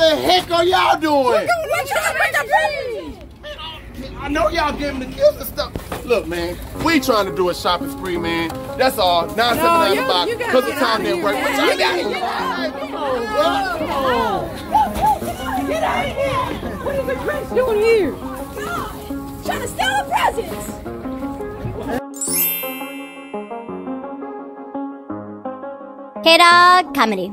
the heck are y'all doing? We're to. I know y'all giving the gifts and stuff. Look, man, we trying to do a shopping spree, man. That's all. Nine No, seven nine box. you Cause the time didn't work. What y'all got? get out. Come on, bro. Come on. Get out of here. What is the Grinch doing here? Trying to steal the presents. K Dog Comedy.